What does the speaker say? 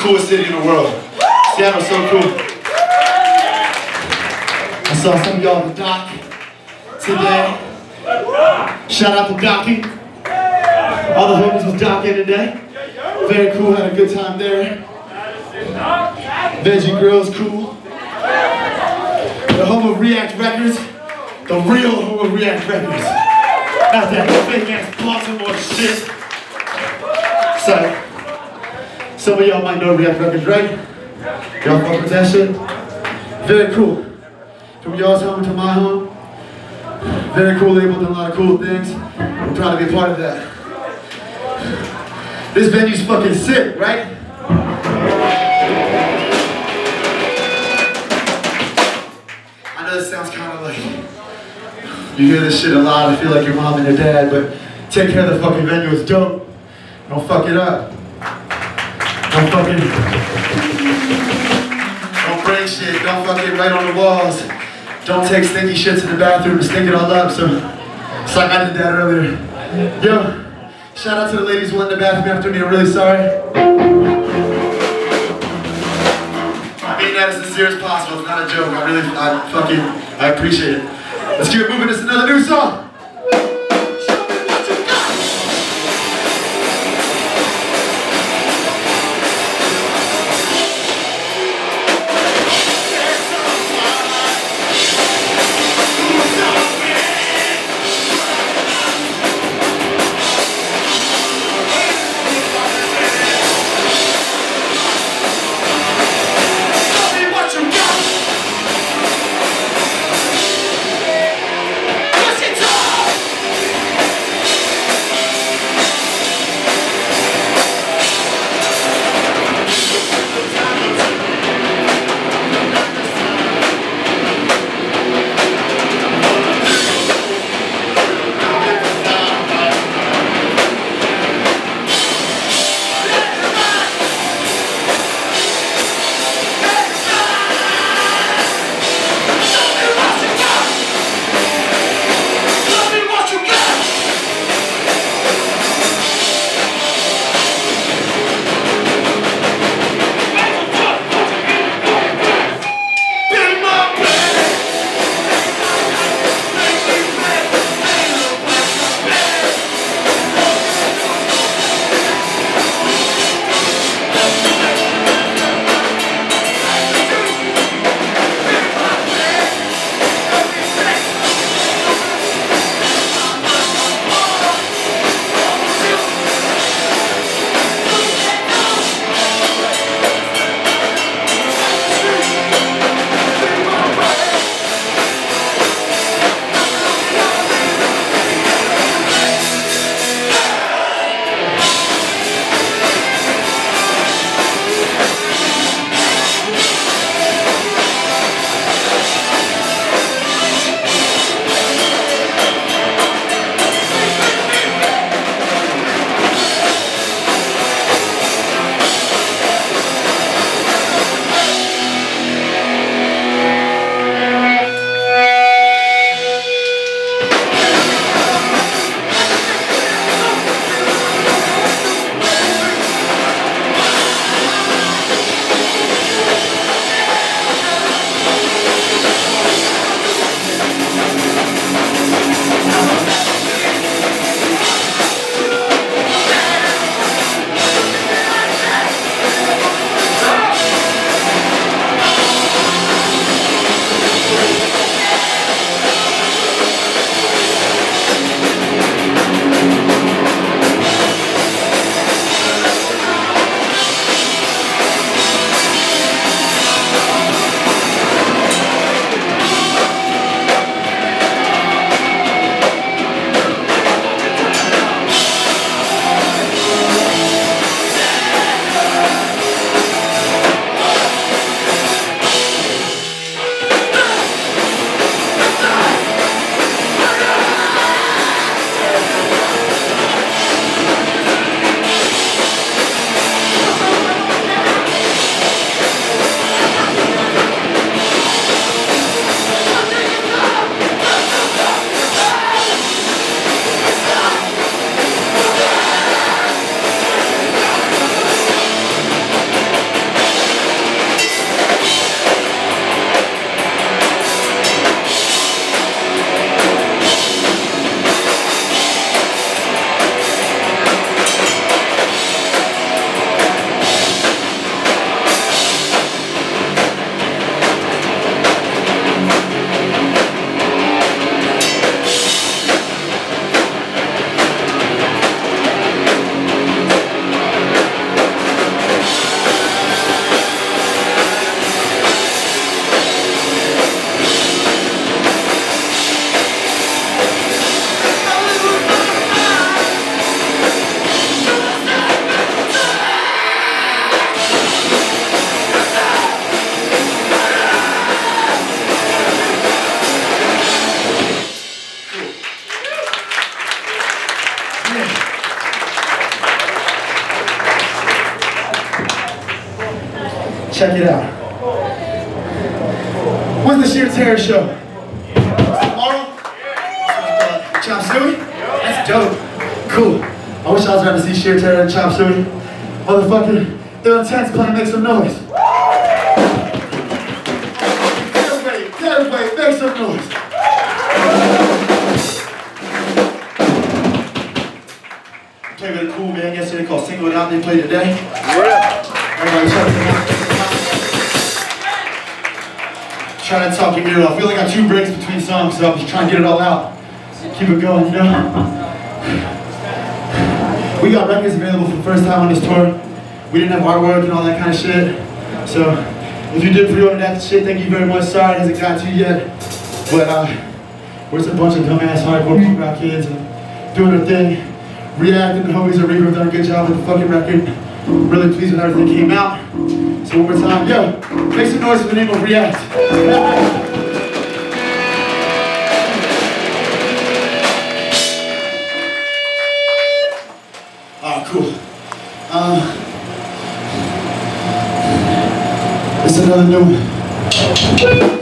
coolest city in the world. Seattle's so cool. I saw some of y'all at the dock today. Shout out to Docky. All the homies was docking today. Very cool, had a good time there. Veggie Grill's cool. The home of React Records. The real home of React Records. Not that fake ass Baltimore shit. So, some of y'all might know React Records, right? Y'all fuck with that shit? Very cool. From y'all's home to my home. Very cool label, done a lot of cool things. I'm proud to be a part of that. This venue's fucking sick, right? I know this sounds kind of like you hear this shit a lot. I feel like your mom and your dad, but take care of the fucking venue. It's dope. Don't fuck it up. Don't fucking don't break shit. Don't fuck it right on the walls. Don't take stinky shit to the bathroom and stink it all up. So it's like I did that earlier. Yo, shout out to the ladies who went in the bathroom after me. I'm really sorry. I mean that as sincere as possible. It's not a joke. I really, I fucking, I appreciate it. Let's keep moving. This another new song. Check it out. When's the Sheer Terror show? Tomorrow? Chop Suey? That's dope. Cool. I wish I was around to see Sheer Terror and Chop Suey. Motherfucker, they're intense playing, make some noise. Everybody, everybody, make some noise. Played with a cool band yesterday called Single It Out. They played today. Trying to talk your ear off. We only got two breaks between songs, so I'm just trying to get it all out. Keep it going, you know? We got records available for the first time on this tour. We didn't have artwork and all that kind of shit. So, if you did pre-order that shit, thank you very much. Sorry it hasn't got to you yet. But, uh, we're just a bunch of dumbass hardcore punk rock kids and doing our thing. Reacting, the homies at Reaper done a good job with the fucking record. Really pleased with everything that came out. So one more time, yo, make some noise for the name of React. Ah, cool. Uh, it's another new one.